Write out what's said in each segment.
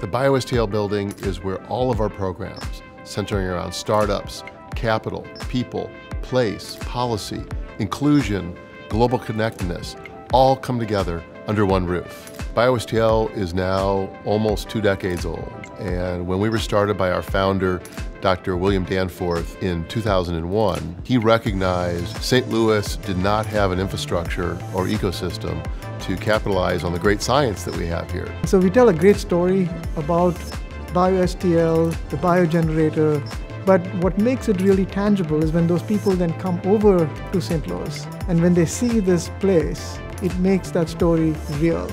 The BioSTL building is where all of our programs, centering around startups, capital, people, place, policy, inclusion, global connectedness, all come together under one roof. BioSTL is now almost two decades old, and when we were started by our founder, Dr. William Danforth, in 2001, he recognized St. Louis did not have an infrastructure or ecosystem to capitalize on the great science that we have here. So we tell a great story about BioSTL, the biogenerator, but what makes it really tangible is when those people then come over to St. Louis and when they see this place, it makes that story real.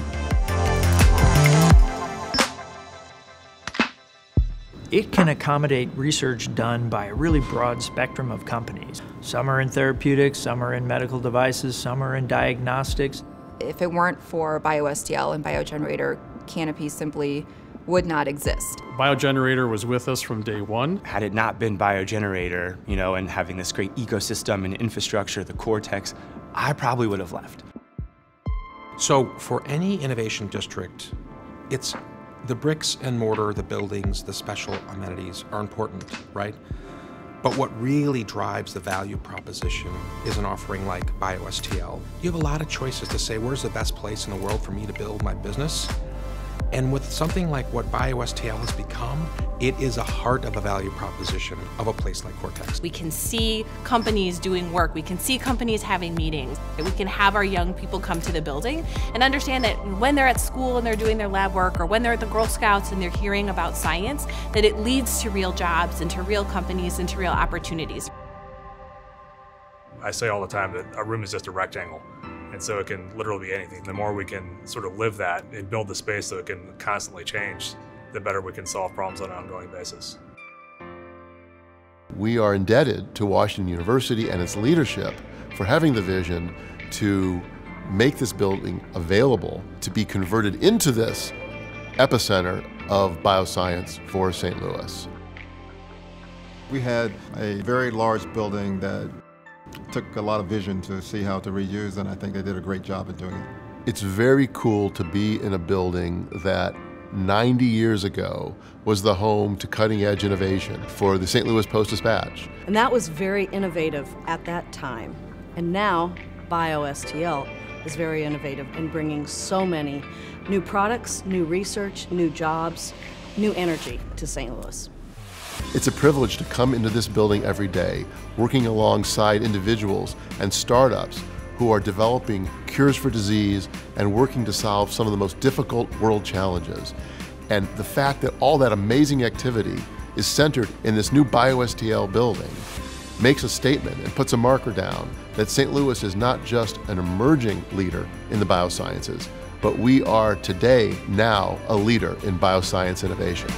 It can accommodate research done by a really broad spectrum of companies. Some are in therapeutics, some are in medical devices, some are in diagnostics. If it weren't for BioSTL and Biogenerator, Canopy simply would not exist. Biogenerator was with us from day one. Had it not been Biogenerator, you know, and having this great ecosystem and infrastructure, the Cortex, I probably would have left. So for any innovation district, it's the bricks and mortar, the buildings, the special amenities are important, right? But what really drives the value proposition is an offering like BioSTL. You have a lot of choices to say, where's the best place in the world for me to build my business? And with something like what BioSTL has become, it is a heart of a value proposition of a place like Cortex. We can see companies doing work, we can see companies having meetings, we can have our young people come to the building and understand that when they're at school and they're doing their lab work or when they're at the Girl Scouts and they're hearing about science, that it leads to real jobs and to real companies and to real opportunities. I say all the time that a room is just a rectangle. And so it can literally be anything. The more we can sort of live that and build the space so it can constantly change, the better we can solve problems on an ongoing basis. We are indebted to Washington University and its leadership for having the vision to make this building available to be converted into this epicenter of bioscience for St. Louis. We had a very large building that took a lot of vision to see how to reuse, and I think they did a great job of doing it. It's very cool to be in a building that 90 years ago was the home to cutting edge innovation for the St. Louis Post Dispatch. And that was very innovative at that time. And now, BioSTL is very innovative in bringing so many new products, new research, new jobs, new energy to St. Louis. It's a privilege to come into this building every day, working alongside individuals and startups who are developing cures for disease and working to solve some of the most difficult world challenges. And the fact that all that amazing activity is centered in this new BioSTL building makes a statement and puts a marker down that St. Louis is not just an emerging leader in the biosciences, but we are today, now, a leader in bioscience innovation.